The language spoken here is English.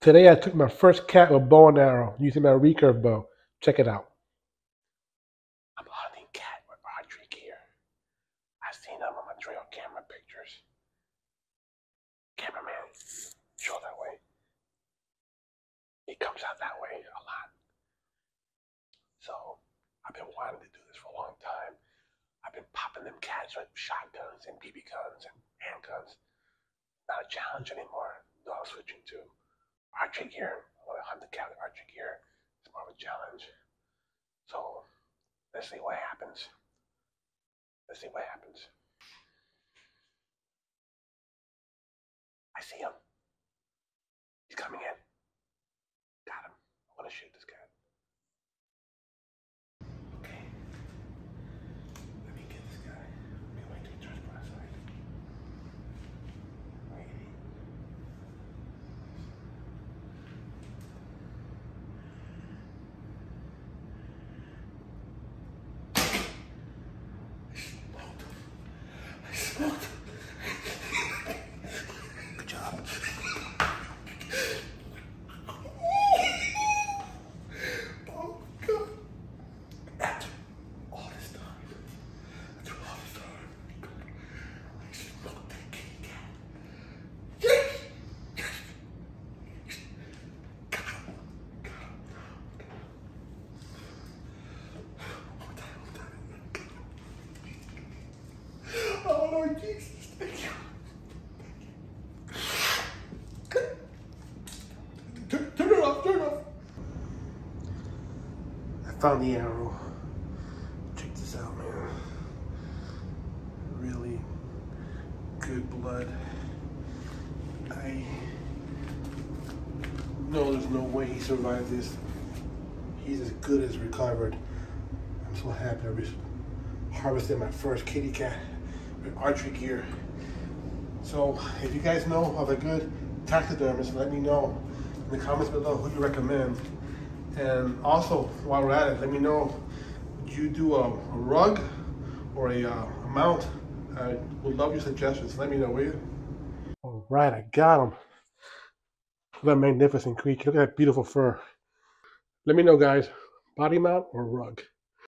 Today I took my first cat with bow and arrow using my recurve bow. Check it out. I'm hunting cat with archery gear. I seen them on my trail camera pictures. Cameraman, show that way. He comes out that way a lot. So I've been wanting to do this for a long time. I've been popping them cats with shotguns and BB guns and handguns. Not a challenge anymore. No, I'm switching to archery gear. I want to hunt the cat with gear. It's more of a challenge. So let's see what happens. Let's see what happens. I see him. He's coming in. Got him. I want to shoot this cat. Okay. Let me get this guy. Let me wait till he turns broadside. Wait. Good job. Oh God! After all this time, after all this time, I smoked that kitty cat. Yes! Yes! Got him. Got him. One time, one time. Oh Lord Jesus, thank you. Turn, it off, turn it off. I found the arrow. Check this out, man. Really good blood. I know there's no way he survived this. He's as good as recovered. I'm so happy I harvested my first kitty cat archery gear. So if you guys know of a good taxidermist, let me know in the comments below who you recommend. And also, while we're at it, let me know, would you do a, a rug or a, uh, a mount? I would love your suggestions. Let me know, will you? All right, I got him. Look at that magnificent creature. Look at that beautiful fur. Let me know, guys, body mount or rug?